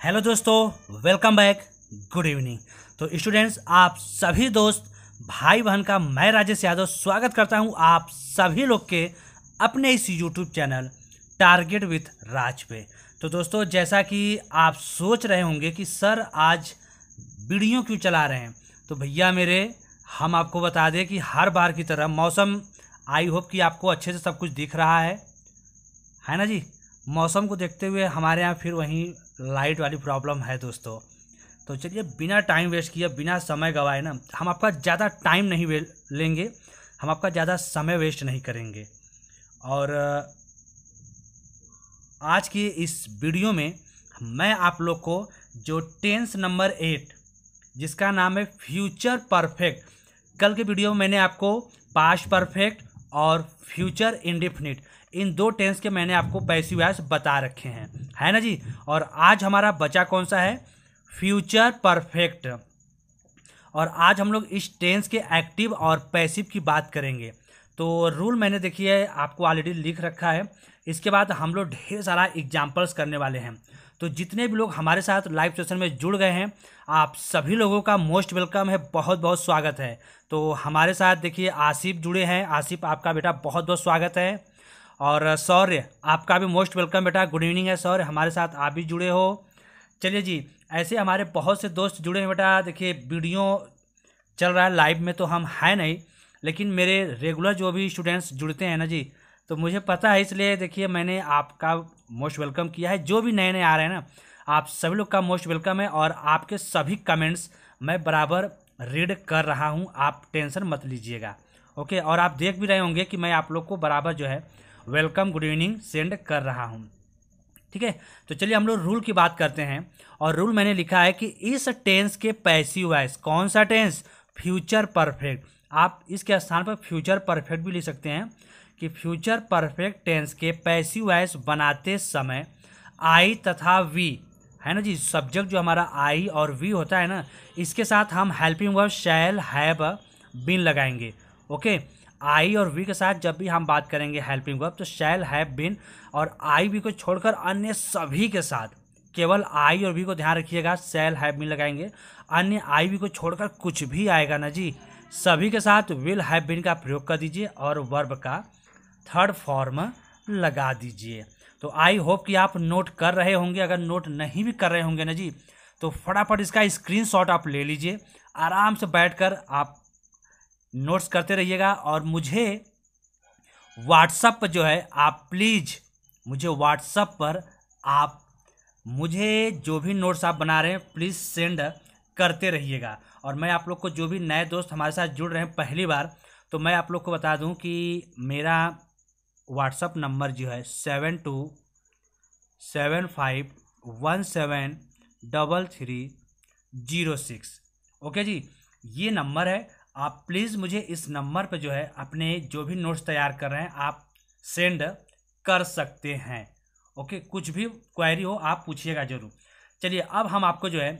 Hello दोस्तों welcome back good evening तो students आप सभी दोस्त भाई बहन का मैं राजेश यादव स्वागत करता हूँ आप सभी लोग के अपने इस YouTube channel target with Raj पे। तो दोस्तों, जैसा कि आप सोच रहे होंगे कि सर, आज वीडियो क्यों चला रहे हैं? तो भैया मेरे, हम आपको बता दें कि हर बार की तरह मौसम आई होप कि आपको अच्छे से सब कुछ दिख रहा है। है ना जी? मौसम को देखते हुए हमारे यहाँ फिर वहीं लाइट वाली प्रॉब्लम है दोस्तों। तो चलिए, बिना टाइम वेस्ट किए, बिना समय गवाए ना, हम आपका ज़्यादा टाइम नहीं लेंगे, हम आपका ज़्यादा समय वेस्ट नहीं करेंगे। और आज की इस वीडियो में मैं आप लोग को जो टेंस नंबर एट जिसका नाम है फ्यूचर परफेक्ट कल के वीडियो में मैंने आपको पास्ट परफेक्ट और फ्यूचर इंडिफिनिट इन दो टेंस के मैंने आपको पैसिव वॉइस बता रखे हैं। है ना जी? और आज हमारा बचा कौन सा है? फ्यूचर परफेक्ट और आज हम लोग इस टेंस के एक्टिव और पैसिव की बात करेंगे। तो रूल मैंने देखिए आपको ऑलरेडी लिख रखा है। इसके बाद हम लोग ढेर सारा एग्जाम्पल्स करने वाले हैं। तो जितने भी लोग हमारे साथ लाइव सेशन में जुड़ गए हैं, आप सभी लोगों का मोस्ट वेलकम है बहुत बहुत स्वागत है। तो हमारे साथ देखिए, आसिफ जुड़े हैं। आसिफ, आपका बेटा बहुत बहुत स्वागत है। और सौर्य, आपका भी मोस्ट वेलकम बेटा। गुड इवनिंग है सौर्य, हमारे साथ आप भी जुड़े हो। चलिए जी, ऐसे हमारे बहुत से दोस्त जुड़े हैं बेटा। देखिए, वीडियो चल रहा है लाइव में तो हम हैं नहीं, लेकिन मेरे रेगुलर जो भी स्टूडेंट्स जुड़ते हैं ना जी तो मुझे पता है इसलिए देखिए मैंने आपका मोस्ट वेलकम किया है। जो भी नए नए आ रहे हैं ना, आप सभी लोग का मोस्ट वेलकम है और आपके सभी कमेंट्स मैं बराबर रीड कर रहा हूँ। आप टेंशन मत लीजिएगा, ओके? और आप देख भी रहे होंगे कि मैं आप लोग को बराबर जो है वेलकम गुड इवनिंग सेंड कर रहा हूँ। ठीक है? तो चलिए हम लोग रूल की बात करते हैं। और रूल मैंने लिखा है कि इस टेंस के पैसिव वॉइस कौन सा टेंस फ्यूचर परफेक्ट आप इसके स्थान पर फ्यूचर परफेक्ट भी लिख सकते हैं कि फ्यूचर परफेक्ट टेंस के पैसिव वॉइस बनाते समय आई तथा वी है ना जी? सब्जेक्ट जो हमारा आई और वी होता है ना, इसके साथ हम helping verb shall have been लगाएँगे। ओके आई और वी के साथ जब भी हम बात करेंगे हेल्पिंग वर्ब तो शैल हैव बिन और आई वी को छोड़कर अन्य सभी के साथ, केवल आई और वी को ध्यान रखिएगा शैल हैव बिन लगाएँगे। अन्य आई वी को छोड़कर कुछ भी आएगा ना जी। सभी के साथ विल हैव बिन का प्रयोग कर दीजिए और वर्ब का थर्ड फॉर्म लगा दीजिए। तो आई होप कि आप नोट कर रहे होंगे। अगर नोट नहीं भी कर रहे होंगे ना जी तो फटाफट इसका स्क्रीनशॉट आप ले लीजिए। आराम से बैठकर आप नोट्स करते रहिएगा और मुझे व्हाट्सअप पर जो है, आप प्लीज़ मुझे व्हाट्सअप पर आप मुझे जो भी नोट्स आप बना रहे हैं प्लीज़ सेंड करते रहिएगा। और मैं आप लोग को जो भी नए दोस्त हमारे साथ जुड़ रहे हैं पहली बार तो मैं आप लोग को बता दूँ कि मेरा व्हाट्सअप नंबर जो है seven two seven five one seven double three zero six okay जी, ये नंबर है आप प्लीज़ मुझे इस नंबर पर जो है अपने जो भी नोट्स तैयार कर रहे हैं, आप सेंड कर सकते हैं। ओके कुछ भी क्वायरी हो, आप पूछिएगा ज़रूर। चलिए, अब हम आपको जो है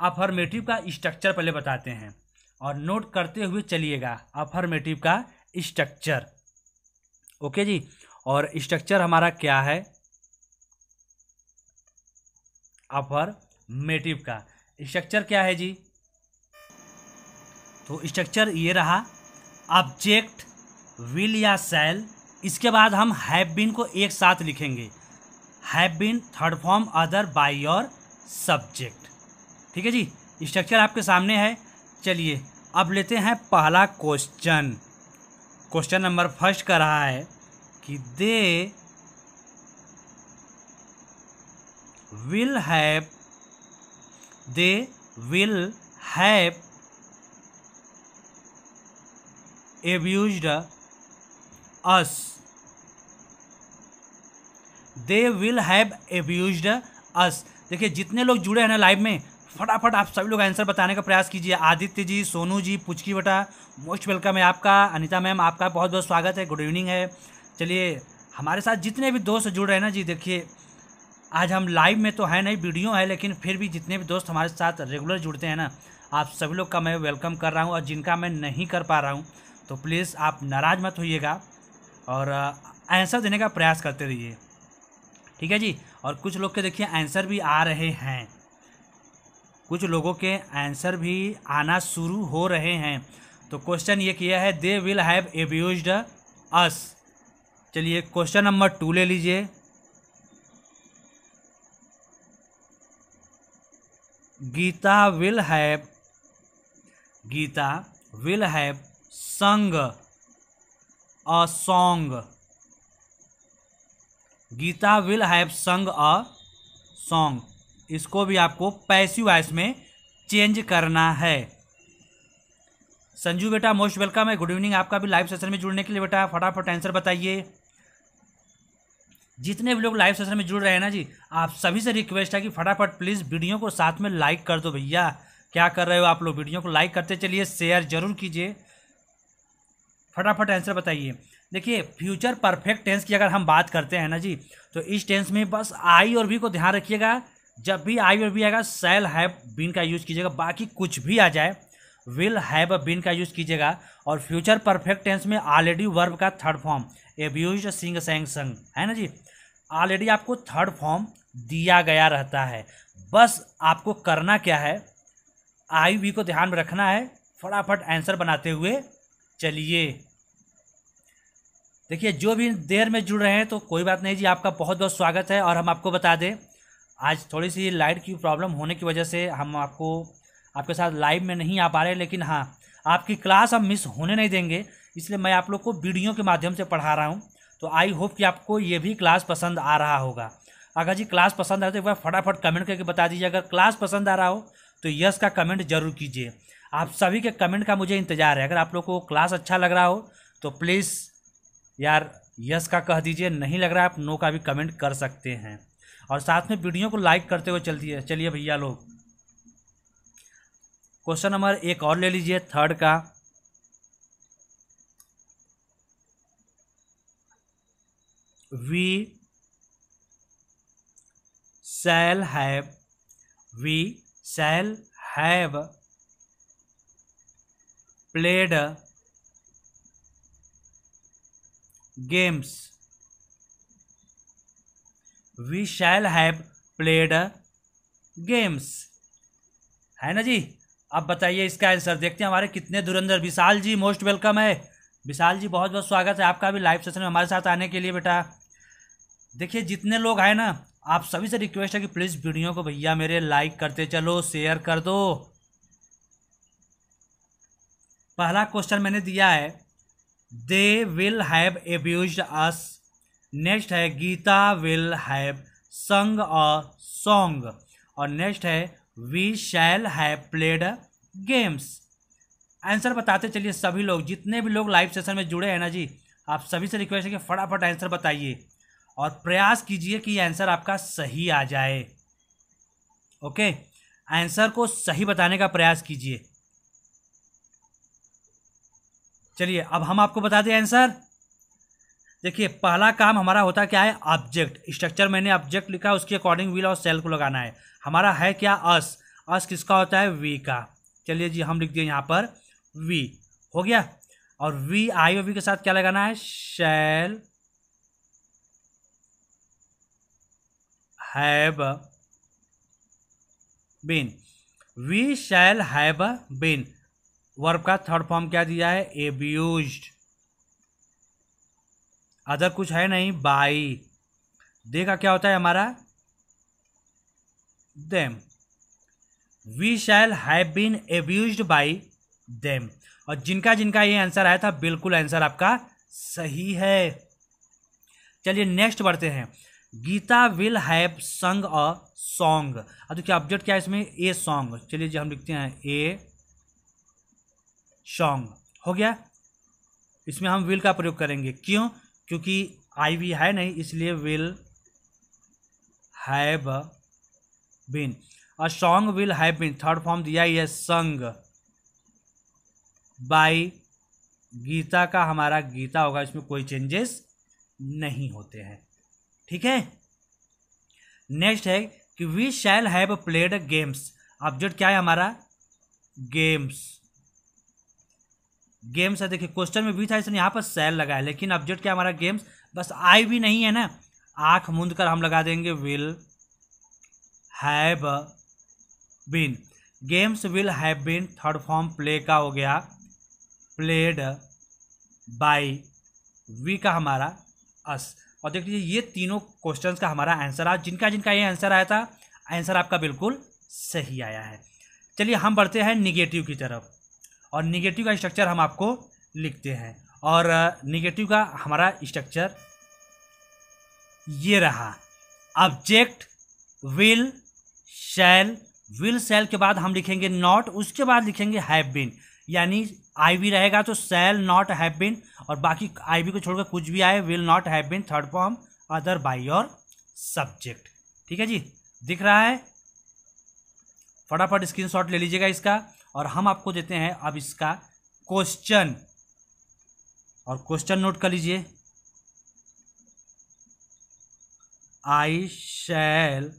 अफर्मेटिव का स्ट्रक्चर पहले बताते हैं और नोट करते हुए चलिएगा अफर्मेटिव का स्ट्रक्चर ओके जी, और स्ट्रक्चर हमारा क्या है? अफर्मेटिव का। स्ट्रक्चर क्या है जी? तो स्ट्रक्चर ये रहा ऑब्जेक्ट विल या सेल इसके बाद हम हैव बीन को एक साथ लिखेंगे। Have been third form other by your subject ठीक है जी? स्ट्रक्चर आपके सामने है। चलिए, अब लेते हैं पहला क्वेश्चन क्वेश्चन नंबर फ़र्स्ट का रहा है कि they will have they will have abused us. They will have abused us. देखिए, जितने लोग जुड़े हैं ना लाइव में, फटाफट आप सभी लोग आंसर बताने का प्रयास कीजिए। आदित्य जी, सोनू जी, पुचकी बेटा मोस्ट वेलकम है आपका। अनिता मैम, आपका बहुत बहुत स्वागत है। गुड इवनिंग है। चलिए, हमारे साथ जितने भी दोस्त जुड़ रहे हैं ना जी, देखिए, आज हम लाइव में तो है नहीं वीडियो है, लेकिन फिर भी जितने भी दोस्त हमारे साथ रेगुलर जुड़ते हैं ना, आप सभी लोग का मैं वेलकम कर रहा हूँ और जिनका मैं नहीं कर पा रहा हूँ। तो प्लीज़ आप नाराज़ मत होइएगा और आंसर देने का प्रयास करते रहिए। ठीक है जी? और कुछ लोग के देखिए आंसर भी आ रहे हैं। कुछ लोगों के आंसर भी आना शुरू हो रहे हैं। तो क्वेश्चन ये किया है they will have abuse us चलिए क्वेश्चन नंबर टू ले लीजिए। Gita will have Gita will have sung, a song. Gita will have sung, a song. इसको भी आपको पैसिव वॉइस में चेंज करना है। संजू बेटा, मोस्ट वेलकम है। Good evening. आपका भी लाइव सेशन में जुड़ने के लिए बेटा फटाफट आंसर बताइए। जितने भी लोग लाइव सेशन में जुड़ रहे हैं ना जी, आप सभी से रिक्वेस्ट है कि फटाफट प्लीज़ वीडियो को साथ में लाइक कर दो भैया। क्या कर रहे हो आप लोग? वीडियो को लाइक करते चलिए, शेयर ज़रूर कीजिए। फटाफट आंसर बताइए। देखिए फ्यूचर परफेक्ट टेंस की अगर हम बात करते हैं ना जी तो इस टेंस में बस आई और बी को ध्यान रखिएगा। जब भी आई और बी आएगा सेल हैव बीन का यूज़ कीजिएगा। बाकी कुछ भी आ जाए विल हैव बीन का यूज़ कीजिएगा। और फ्यूचर परफेक्ट टेंस में ऑलरेडी वर्ब का third form abuse sing sang sung है ना जी? ऑलरेडी आपको थर्ड फॉर्म दिया गया रहता है। बस आपको करना क्या है? आई वी को ध्यान में रखना है। फटाफट आंसर बनाते हुए चलिए। देखिए, जो भी देर में जुड़ रहे हैं तो कोई बात नहीं जी, आपका बहुत बहुत स्वागत है। और हम आपको बता दें, आज थोड़ी सी लाइट की प्रॉब्लम होने की वजह से हम आपको, आपके साथ लाइव में नहीं आ पा रहे, लेकिन हाँ आपकी क्लास हम मिस होने नहीं देंगे, इसलिए मैं आप लोग को वीडियो के माध्यम से पढ़ा रहा हूँ। तो आई होप कि आपको ये भी क्लास पसंद आ रहा होगा। अगर जी क्लास पसंद आए तो एक बार फटाफट कमेंट करके बता दीजिए, अगर क्लास पसंद आ रहा हो तो यस का कमेंट ज़रूर कीजिए। आप सभी के कमेंट का मुझे इंतज़ार है। अगर आप लोग को क्लास अच्छा लग रहा हो तो प्लीज़ यार, यस का कह दीजिए, नहीं लग रहा है आप नो का भी कमेंट कर सकते हैं। और साथ में वीडियो को लाइक करते हुए चलती चलिए भैया लोग। क्वेश्चन नंबर एक और ले लीजिए थर्ड का। We shall have we shall have played games. We shall have played games है ना जी? अब बताइए इसका आंसर देखते हैं हमारे कितने धुरंधर। विशाल जी मोस्ट वेलकम है। विशाल जी, बहुत बहुत स्वागत है आपका भी लाइव सेशन में हमारे साथ आने के लिए बेटा। देखिए, जितने लोग आए ना, आप सभी से रिक्वेस्ट है कि प्लीज़ वीडियो को भैया मेरे लाइक करते चलो शेयर कर दो। पहला क्वेश्चन मैंने दिया है they will have abuse us next है Gita will have sung a song और नेक्स्ट है we shall have played games answer बताते चलिए सभी लोग, जितने भी लोग लाइव सेशन में जुड़े हैं ना जी, आप सभी से रिक्वेस्ट है कि फटाफट आंसर बताइए। और प्रयास कीजिए कि आंसर आपका सही आ जाए। ओके आंसर को सही बताने का प्रयास कीजिए। चलिए, अब हम आपको बता दें आंसर देखिए, पहला काम हमारा होता क्या है? ऑब्जेक्ट स्ट्रक्चर मैंने ऑब्जेक्ट लिखा, उसके अकॉर्डिंग व्हील और सेल को लगाना है। हमारा है क्या? अस अस किसका होता है? वी का। चलिए जी, हम लिख दिए यहाँ पर वी हो गया? और वी आई और वी के साथ क्या लगाना है? Shall have been we shall have been verb का थर्ड फॉर्म क्या दिया है? एब्यूज अदर कुछ है नहीं बाई देखा क्या होता है हमारा? Them we shall have been abuse by them और जिनका जिनका ये आंसर आया था, बिल्कुल आंसर आपका सही है। चलिए नेक्स्ट बढ़ते हैं। Gita will have sung a song अब देखिए ऑब्जेक्ट क्या है इसमें? ए सॉन्ग चलिए जी, हम लिखते हैं ए सॉन्ग हो गया? इसमें हम विल का प्रयोग करेंगे। क्यों? क्योंकि आई वी है नहीं, इसलिए will have been a song will have been third form दिया ही है संग। बाई गीता का हमारा गीता होगा, इसमें कोई चेंजेस नहीं होते हैं। ठीक है? नेक्स्ट है कि we shall have played games object क्या है हमारा? गेम्स गेम्स है, देखिए, क्वेश्चन में भी था, इसने यहाँ पर सेल लगा है लेकिन ऑब्जेक्ट क्या हमारा गेम्स? बस आई भी नहीं है ना? आँख मूंद कर हम लगा देंगे, will have been. Games will have been, third form play का हो गया, प्लेड बाई वी का हमारा, अस। और देख लीजिए, ये तीनों क्वेश्चन का हमारा आंसर आज जिनका जिनका ये आंसर आया था आंसर आपका बिल्कुल सही आया है। चलिए, हम बढ़ते हैं निगेटिव की तरफ़। और निगेटिव का स्ट्रक्चर हम आपको लिखते हैं। और निगेटिव का हमारा स्ट्रक्चर ये रहा। Object will shall will shall के बाद हम लिखेंगे नॉट उसके बाद लिखेंगे हैव बीन यानी आई भी रहेगा तो शैल नॉट हैव बीन और बाकी आई भी को छोड़कर कुछ भी आए will not have been third form other by your subject ठीक है जी? दिख रहा है? फटाफट स्क्रीनशॉट ले लीजिएगा इसका। और हम आपको देते हैं अब इसका क्वेश्चन और क्वेश्चन नोट कर लीजिए. I shall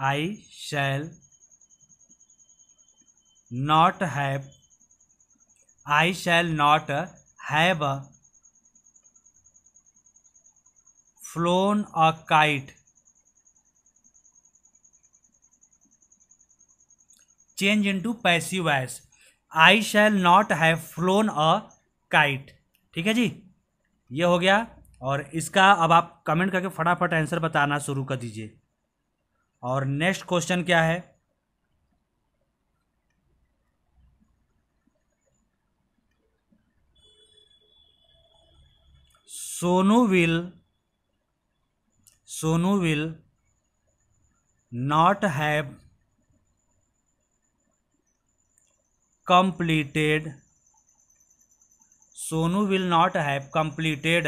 I shall not have I shall not have flown a kite change into passive as I shall not have flown a kite ठीक है जी? ये हो गया। और इसका अब आप कमेंट करके फटाफट आंसर बताना शुरू कर दीजिए। और नेक्स्ट क्वेश्चन क्या है? Sonu will Sonu will not have completed. Sonu will not have completed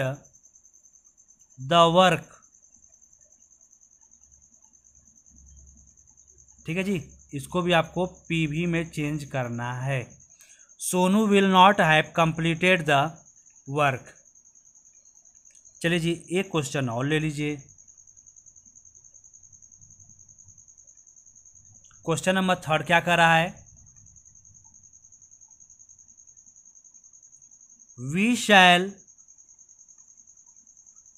the work. ठीक है जी? इसको भी आपको पी वी में चेंज करना है। Sonu will not have completed the work चलिए जी, एक क्वेश्चन और ले लीजिए। क्वेश्चन नंबर थर्ड क्या कर रहा है? We shall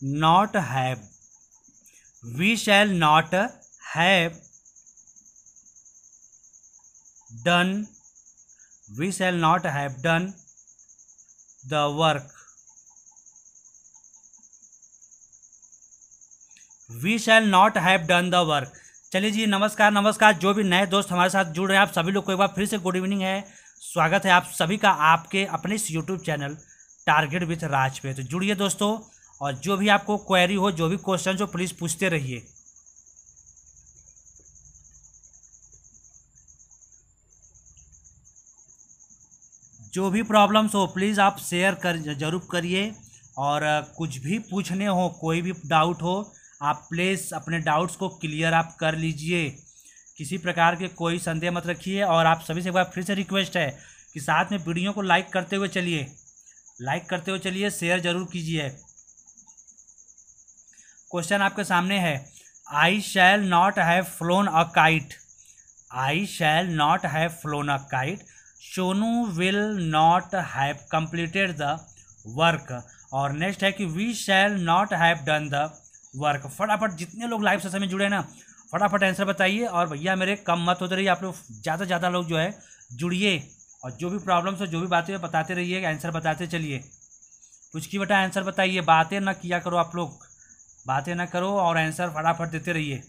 not have. We shall not have done. We shall not have done the work. We shall not have done the work चलिए जी, नमस्कार नमस्कार। जो भी नए दोस्त हमारे साथ जुड़ रहे हैं, आप सभी लोग को एक बार फिर से गुड इवनिंग है। स्वागत है आप सभी का आपके अपने इस YouTube channel target with Raj पे। तो जुड़िए दोस्तों, और जो भी आपको क्वेरी हो, जो भी क्वेश्चन हो प्लीज़ पूछते रहिए। जो भी प्रॉब्लम्स हो प्लीज़ आप शेयर कर, ज़रूर करिए। और कुछ भी पूछने हो, कोई भी डाउट हो, आप प्लीज़ अपने डाउट्स को क्लियर आप कर लीजिए। किसी प्रकार के कोई संदेह मत रखिए, और आप सभी से एक बार फिर से रिक्वेस्ट है कि साथ में वीडियो को लाइक करते हुए चलिए। लाइक करते हुए चलिए शेयर ज़रूर कीजिए। क्वेश्चन आपके सामने है। I shall not have flown a kite I shall not have flown a kite Sonu will not have completed the work और नेक्स्ट है कि we shall not have done the work फटाफट जितने लोग लाइव सेशन में जुड़े ना, फटाफट आंसर बताइए। और भैया मेरे, कम मत होते रहिए, आप लोग ज़्यादा से ज़्यादा लोग जो है, जुड़िए। और जो भी प्रॉब्लम्स हो जो भी बातें बताते रहिए आंसर बताते चलिए। कुछ की बेटा आंसर बताइए, बातें ना किया करो आप लोग। बातें ना करो और आंसर फटाफट देते रहिए।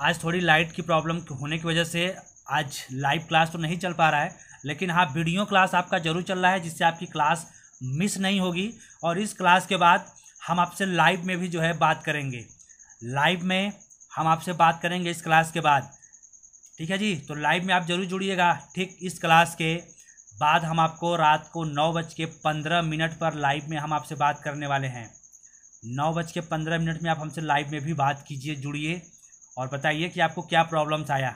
आज थोड़ी लाइट की प्रॉब्लम होने की वजह से आज लाइव क्लास तो नहीं चल पा रहा है, लेकिन हाँ वीडियो क्लास आपका ज़रूर चल रहा है, जिससे आपकी क्लास मिस नहीं होगी। और इस क्लास के बाद हम आपसे लाइव में भी जो है बात करेंगे। लाइव में हम आपसे बात करेंगे इस क्लास के बाद। ठीक है जी? तो लाइव में आप ज़रूर जुड़िएगा। ठीक इस क्लास के बाद हम आपको रात को नौ बज के पंद्रह मिनट पर लाइव में हम आपसे बात करने वाले हैं। नौ बज के पंद्रह मिनट में आप हमसे लाइव में भी बात कीजिए, जुड़िए और बताइए कि आपको क्या प्रॉब्लम्स आया।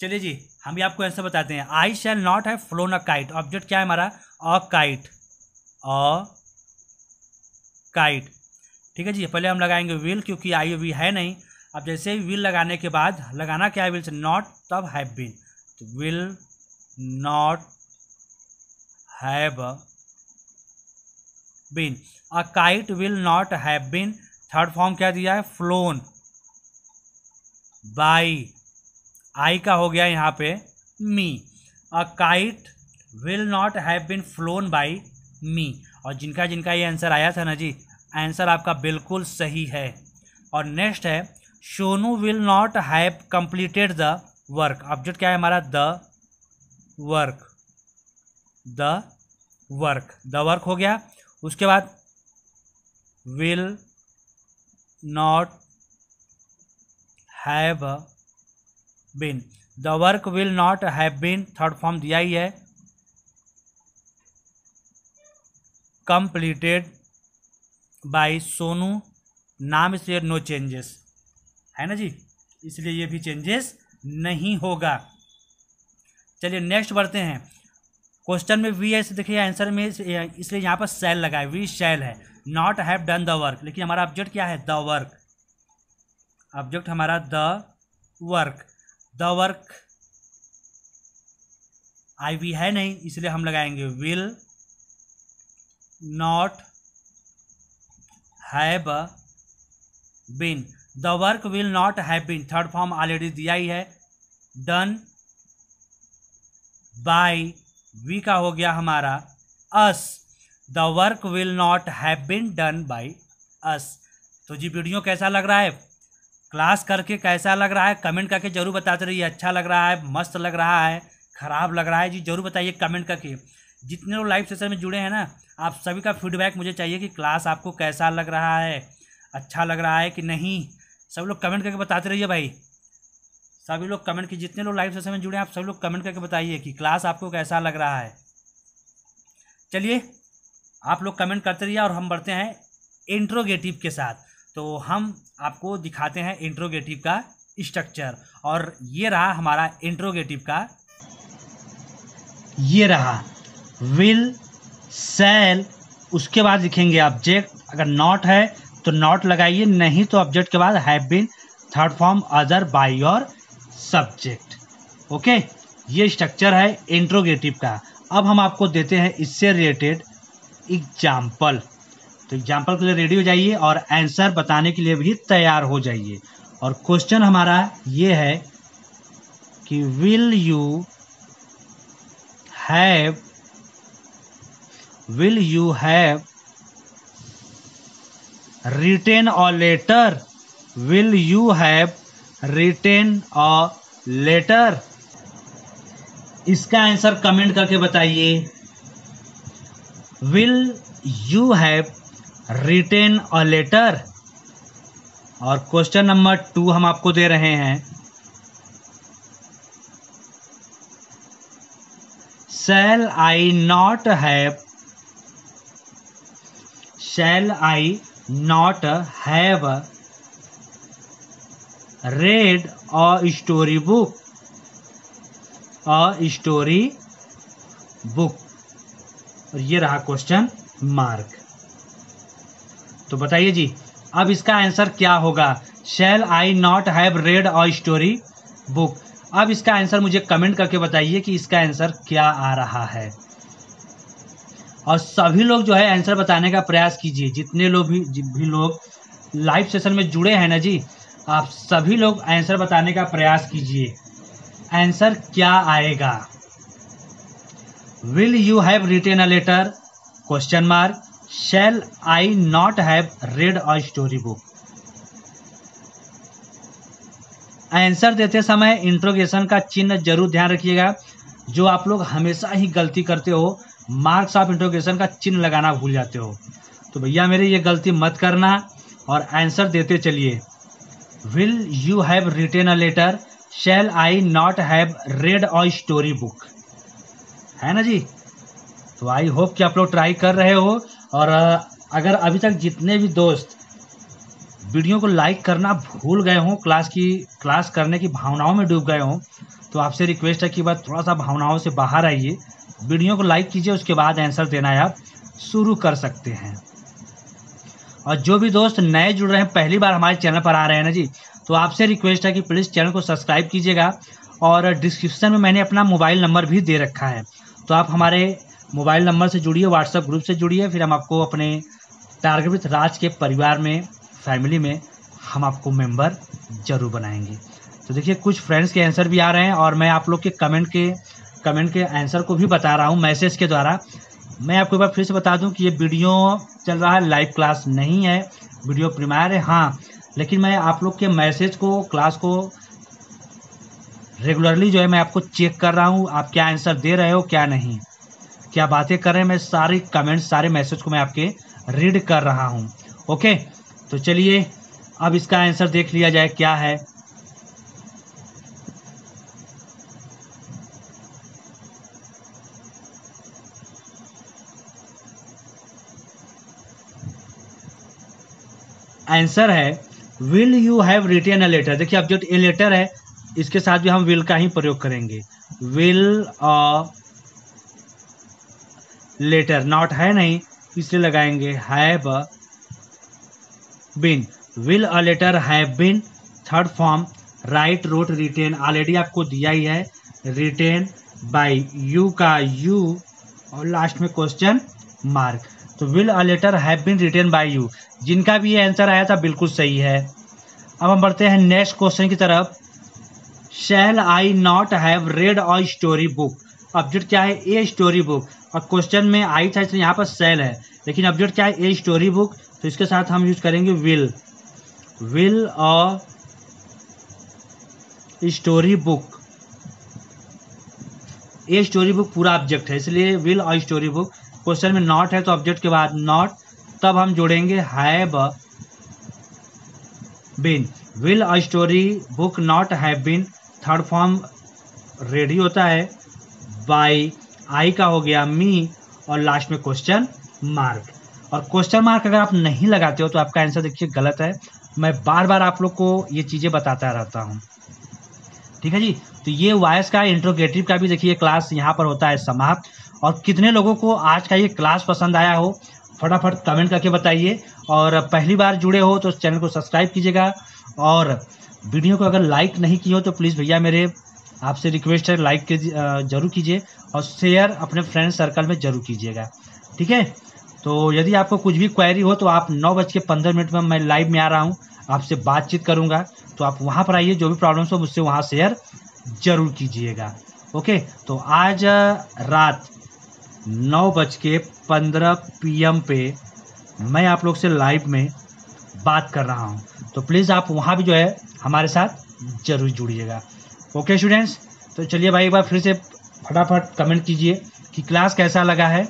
चलिए जी, हम भी आपको ऐसा बताते हैं। I shall not have flown a kite object क्या है हमारा? अ काइट अ काइट ठीक है जी, पहले हम लगाएँगे विल क्योंकि आई वी है नहीं। अब जैसे ही विल लगाने के बाद, लगाना क्या है विल नॉट तब हैव बीन तो will not have been a kite will not have been third form क्या दिया है? फ्लोन बाई आई का हो गया यहाँ पे me a kite will not have been flown by me और जिनका जिनका ये आंसर आया था ना जी आंसर आपका बिल्कुल सही है। और नेक्स्ट है, Sonu will not have completed the work object क्या है हमारा the work the work the work हो गया। उसके बाद will not have been the work will not have been third form दिया ही है। कंप्लीटेड बाय सोनू नाम इसलिए नो चेंजेस है ना जी? इसलिए ये भी चेंजेस नहीं होगा। चलिए नेक्स्ट बढ़ते हैं। क्वेश्चन में वी ऐसे देखिए आंसर में इसलिए यहाँ पर सेल लगा है। वी शैल है। Not have done the work लेकिन हमारा ऑब्जेक्ट क्या है? द वर्क ऑब्जेक्ट हमारा the work the work I we है नहीं, इसलिए हम लगाएँगे। Will not have been the work will not have been third form already दिया ही है. डन बाई वी का हो गया हमारा us the work will not have been done by us तो जी वीडियो कैसा लग रहा है? क्लास करके कैसा लग रहा है? कमेंट करके ज़रूर बताते रहिए. अच्छा लग रहा है? मस्त लग रहा है? ख़राब लग रहा है? जी, ज़रूर बताइए कमेंट करके. जितने लोग लाइव सेशन में जुड़े हैं ना, आप सभी का फीडबैक मुझे चाहिए कि क्लास आपको कैसा लग रहा है अच्छा लग रहा है कि नहीं? सब लोग कमेंट करके बताते रहिए भाई। सभी लोग कमेंट की जितने लोग लाइव सेशन में जुड़े हैं, आप सभी लोग कमेंट करके बताइए कि क्लास आपको कैसा लग रहा है। चलिए, आप लोग कमेंट करते रहिए और हम बढ़ते हैं इंट्रोगेटिव के साथ। तो हम आपको दिखाते हैं इंट्रोगेटिव का स्ट्रक्चर और ये रहा हमारा इंट्रोगेटिव का, ये रहा विल सेल उसके बाद लिखेंगे ऑब्जेक्ट अगर नॉट है तो नॉट लगाइए, नहीं तो ऑब्जेक्ट के बाद have been third form other by your subject okay ये स्ट्रक्चर है इंट्रोगेटिव का। अब हम आपको देते हैं इससे रिलेटेड एग्ज़ाम्पल तो एग्ज़ाम्पल के लिए रेडी हो जाइए और आंसर बताने के लिए भी तैयार हो जाइए। और क्वेश्चन हमारा ये है कि will you have will you have written और letter will you have written a letter इसका आंसर कमेंट करके बताइए। Will you have written a letter और क्वेश्चन नंबर टू हम आपको दे रहे हैं। Shall I not have shall I not have read a story book? A story book. और ये रहा क्वेश्चन मार्क तो बताइए जी, अब इसका आंसर क्या होगा? Shall I not have read a story book अब इसका आंसर मुझे कमेंट करके बताइए कि इसका आंसर क्या आ रहा है। और सभी लोग जो है आंसर बताने का प्रयास कीजिए। जितने लोग भी भी लोग लाइव सेशन में जुड़े हैं ना जी, आप सभी लोग आंसर बताने का प्रयास कीजिए। आंसर क्या आएगा? Will you have written a letter question mark shall I not have read a story book answer देते समय इंट्रोगेशन का चिन्ह ज़रूर ध्यान रखिएगा। जो आप लोग हमेशा ही गलती करते हो मार्क्स ऑफ़ इंट्रोगेशन का चिन्ह लगाना भूल जाते हो। तो भैया मेरी, ये गलती मत करना और आंसर देते चलिए। Will you have written a letter shall I not have read a story book है ना जी? तो आई होप कि आप लोग ट्राई कर रहे हो और अगर अभी तक जितने भी दोस्त वीडियो को लाइक करना भूल गए हों क्लास की क्लास करने की भावनाओं में डूब गए हों तो आपसे रिक्वेस्ट है कि बात थोड़ा सा भावनाओं से बाहर आइए। वीडियो को लाइक कीजिए, उसके बाद आंसर देना है आप। शुरू कर सकते हैं। और जो भी दोस्त नए जुड़ रहे हैं, पहली बार हमारे चैनल पर आ रहे हैं ना जी तो आपसे रिक्वेस्ट है कि प्लीज़ चैनल को सब्सक्राइब कीजिएगा और डिस्क्रिप्शन में मैंने अपना मोबाइल नंबर भी दे रखा है। तो आप हमारे मोबाइल नंबर से जुड़िए व्हाट्सएप ग्रुप से जुड़िए, फिर हम आपको अपने टारगेट राज के परिवार में फैमिली में हम आपको मेंबर ज़रूर बनाएँगे। तो देखिए, कुछ फ्रेंड्स के आंसर भी आ रहे हैं और मैं आप लोग के कमेंट के कमेंट के आंसर को भी बता रहा हूँ मैसेज के द्वारा। मैं आपको एक बार फिर से बता दूँ कि ये वीडियो चल रहा है लाइव क्लास नहीं है, वीडियो प्रीमायर है हाँ। लेकिन मैं आप लोग के मैसेज को क्लास को रेगुलरली जो है मैं आपको चेक कर रहा हूँ, आप क्या आंसर दे रहे हो, क्या नहीं। क्या बातें कर रहे हैं, मैं सारे कमेंट सारे मैसेज को मैं आपके रीड कर रहा हूँ। ओके तो चलिए, अब इसका आंसर देख लिया जाए क्या है। आंसर है will you have written a letter देखिए, अब जो ए लेटर है, इसके साथ भी हम विल का ही प्रयोग करेंगे। विल अ लेटर नॉट है नहीं, इसलिए लगाएँगे have been will a letter have been third form write wrote written already आपको दिया ही है रिटेन बाय यू का यू और लास्ट में क्वेश्चन मार्क तो will a letter have been written by you जिनका भी ये आंसर आया था, बिल्कुल सही है। अब हम बढ़ते हैं नेक्स्ट क्वेश्चन की तरफ़। Shall I not have read a story book object क्या है? ए स्टोरी बुक और क्वेश्चन में आई था, इसलिए यहाँ पर सेल है। लेकिन ऑब्जेक्ट क्या है? ए स्टोरी बुक तो इसके साथ हम यूज़ करेंगे will will a story book a story book पूरा ऑब्जेक्ट है, इसलिए will a story book question में नॉट है तो ऑब्जेक्ट के बाद नॉट तब हम जोड़ेंगे have been will a story book not have been third form ready होता है. बाई आई का हो गया मी और लास्ट में क्वेश्चन मार्क और क्वेश्चन मार्क अगर आप नहीं लगाते हो तो आपका आंसर देखिए गलत है. मैं बार बार आप लोग को ये चीज़ें बताता रहता हूँ. ठीक है जी? तो ये वॉयस का इंट्रोगेटिव का भी देखिए क्लास यहाँ पर होता है समाप्त. और कितने लोगों को आज का ये क्लास पसंद आया हो, फटाफट कमेंट करके बताइए। और पहली बार जुड़े हो तो चैनल को सब्सक्राइब कीजिएगा। और वीडियो को अगर लाइक नहीं किए हो तो प्लीज़ भैया मेरे आपसे रिक्वेस्ट है लाइक ज़रूर कीजिए और शेयर अपने फ्रेंड सर्कल में ज़रूर कीजिएगा। ठीक है? तो यदि आपको कुछ भी क्वायरी हो तो आप नौ बज के पंद्रह मिनट में मैं लाइव में आ रहा हूँ। आपसे बातचीत करूँगा तो आप वहाँ पर आइए, जो भी प्रॉब्लम्स हो, मुझसे वहाँ शेयर ज़रूर कीजिएगा। ओके तो आज रात नौ बज के पंद्रह पी पे मैं आप लोग से लाइव में बात कर रहा हूँ। तो प्लीज़ आप वहाँ भी जो है हमारे साथ ज़रूर जुड़िएगा। ओके स्टूडेंट्स तो चलिए भाई, एक बार फिर से फटाफट कमेंट कीजिए कि क्लास कैसा लगा है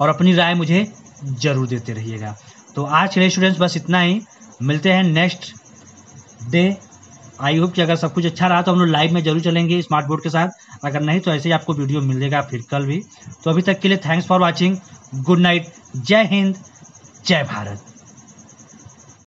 और अपनी राय मुझे ज़रूर देते रहिएगा। तो आज के लिए स्टूडेंट्स बस इतना ही। मिलते हैं नेक्स्ट डे आई होप कि अगर सब कुछ अच्छा रहा तो हम लोग लाइव में ज़रूर चलेंगे स्मार्ट बोर्ड के साथ। अगर नहीं तो ऐसे ही आपको वीडियो मिलेगा फिर कल भी। तो अभी तक के लिए thanks for watching good night जय हिंद। जय भारत।